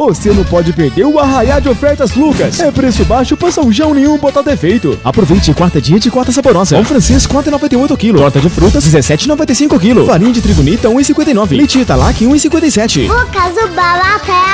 Você não pode perder o arraiá de ofertas Lucas. É preço baixo pra São João nenhum botar defeito. Aproveite quarta dia de quarta saborosa. Pão francês 4,98 kg. Torta de frutas 17,95 kg. Farinha de trigo nita 1,59. Leite Italac 1,57. Lucas, o barato.